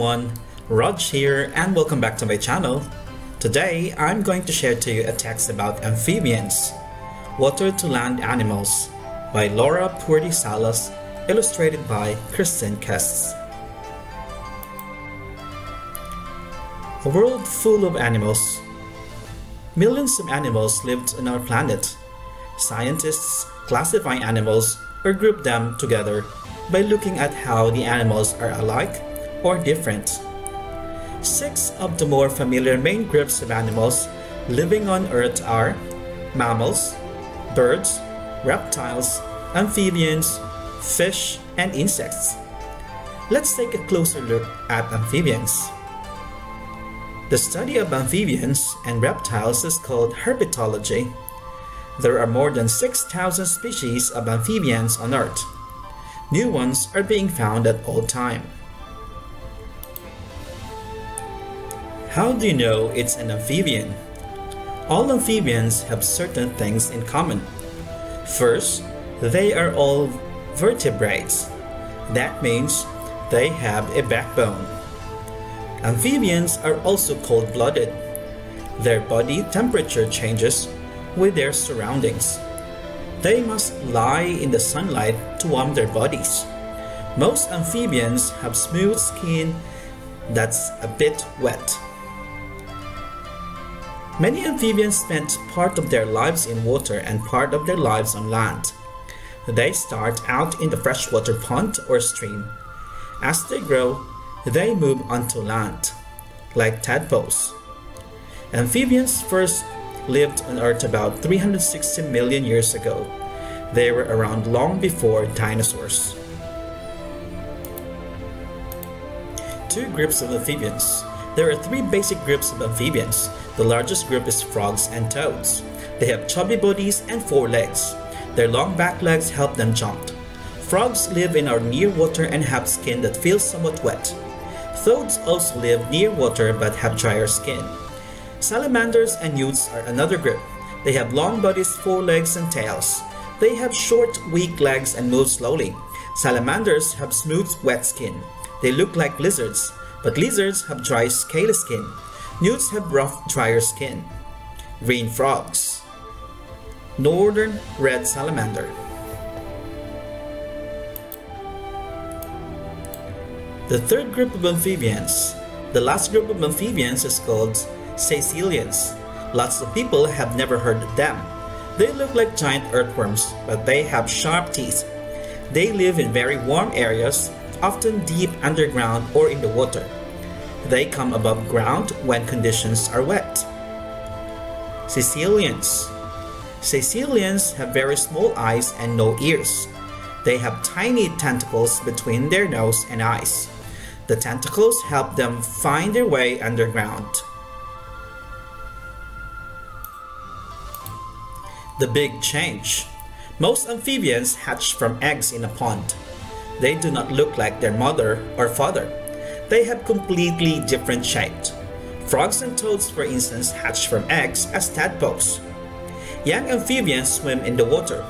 everyone, Raj here and welcome back to my channel. Today, I'm going to share to you a text about amphibians, water to land animals by Laura Purdy Salas, illustrated by Kristin Kests. A world full of animals. Millions of animals lived on our planet. Scientists classify animals or group them together by looking at how the animals are alike or different. Six of the more familiar main groups of animals living on Earth are mammals, birds, reptiles, amphibians, fish, and insects. Let's take a closer look at amphibians. The study of amphibians and reptiles is called herpetology. There are more than 6,000 species of amphibians on Earth. New ones are being found at all time. How do you know it's an amphibian? All amphibians have certain things in common. First, they are all vertebrates. That means they have a backbone. Amphibians are also cold-blooded. Their body temperature changes with their surroundings. They must lie in the sunlight to warm their bodies. Most amphibians have smooth skin that's a bit wet. Many amphibians spend part of their lives in water and part of their lives on land. They start out in the freshwater pond or stream. As they grow, they move onto land, like tadpoles. Amphibians first lived on Earth about 360 million years ago. They were around long before dinosaurs. Two groups of amphibians. There are three basic groups of amphibians. The largest group is frogs and toads. They have chubby bodies and four legs. Their long back legs help them jump. Frogs live in our near water and have skin that feels somewhat wet. Toads also live near water but have drier skin. Salamanders and newts are another group. They have long bodies, four legs, and tails. They have short, weak legs and move slowly. Salamanders have smooth, wet skin. They look like lizards, but lizards have dry, scaly skin. Newts have rough, drier skin. Green frogs. Northern red salamander. The third group of amphibians. The last group of amphibians is called caecilians. Lots of people have never heard of them. They look like giant earthworms, but they have sharp teeth. They live in very warm areas, often deep underground or in the water. They come above ground when conditions are wet. Caecilians Caecilians have very small eyes and no ears. They have tiny tentacles between their nose and eyes. The tentacles help them find their way underground. The big change. Most amphibians hatch from eggs in a pond. They do not look like their mother or father. They have completely different shapes. Frogs and toads, for instance, hatch from eggs as tadpoles. Young amphibians swim in the water.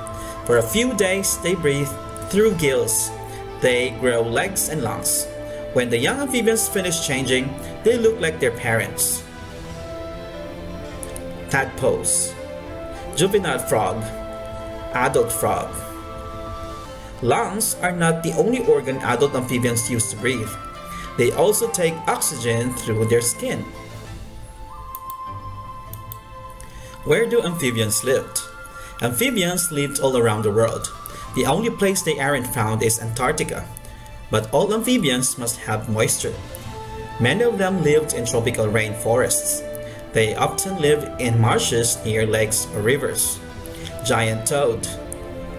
For a few days, they breathe through gills. They grow legs and lungs. When the young amphibians finish changing, they look like their parents. Tadpoles Juvenile frog Adult frog Lungs are not the only organ adult amphibians use to breathe. They also take oxygen through their skin. Where do amphibians live? Amphibians live all around the world. The only place they aren't found is Antarctica, but all amphibians must have moisture. Many of them lived in tropical rainforests. They often live in marshes near lakes or rivers. Giant toad,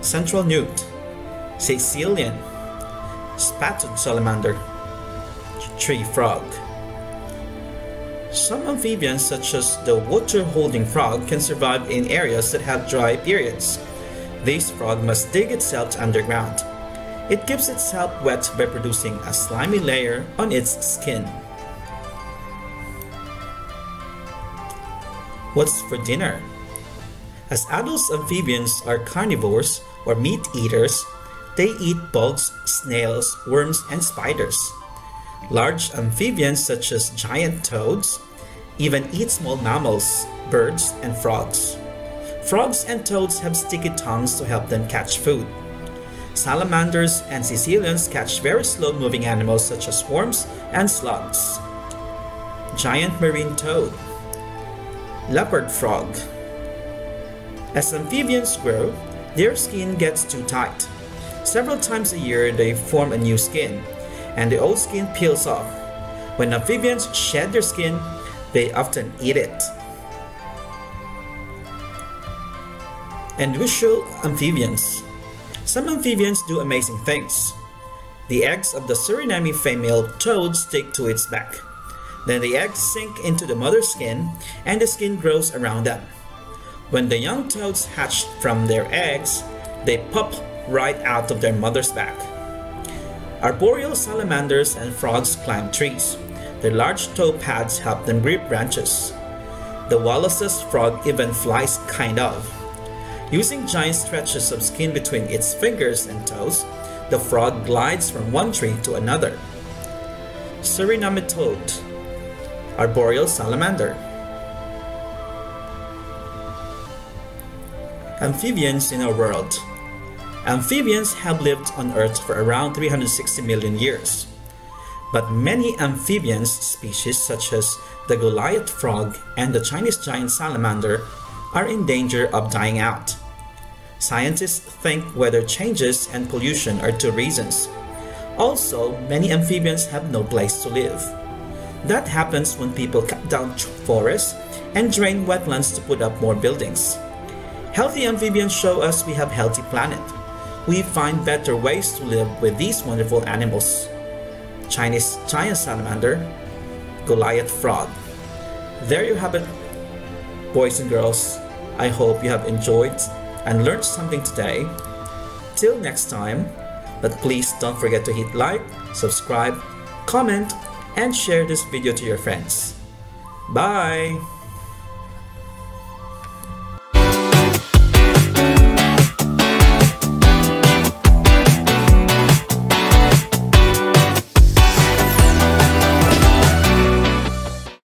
central newt, Caecilian, spotted salamander, tree frog. Some amphibians such as the water-holding frog can survive in areas that have dry periods. This frog must dig itself underground. It keeps itself wet by producing a slimy layer on its skin. What's for dinner? As adult amphibians are carnivores or meat eaters, they eat bugs, snails, worms, and spiders. Large amphibians such as giant toads even eat small mammals, birds, and frogs. Frogs and toads have sticky tongues to help them catch food. Salamanders and caecilians catch very slow moving animals such as worms and slugs. Giant marine toad. Leopard frog. As amphibians grow, their skin gets too tight. Several times a year they form a new skin, and the old skin peels off. When amphibians shed their skin, they often eat it. Unusual amphibians. Some amphibians do amazing things. The eggs of the Suriname female toad stick to its back. Then the eggs sink into the mother's skin and the skin grows around them. When the young toads hatch from their eggs, they pop right out of their mother's back. Arboreal salamanders and frogs climb trees. Their large toe pads help them grip branches. The Wallace's frog even flies kind of. Using giant stretches of skin between its fingers and toes, the frog glides from one tree to another. Suriname toad, arboreal salamander. Amphibians in our world. Amphibians have lived on Earth for around 360 million years. But many amphibians species such as the Goliath frog and the Chinese giant salamander are in danger of dying out. Scientists think weather changes and pollution are two reasons. Also, many amphibians have no place to live. That happens when people cut down forests and drain wetlands to put up more buildings. Healthy amphibians show us we have a healthy planet. We find better ways to live with these wonderful animals. Chinese giant salamander, Goliath frog. There you have it, boys and girls. I hope you have enjoyed and learned something today. Till next time, but please don't forget to hit like, subscribe, comment, and share this video to your friends. Bye!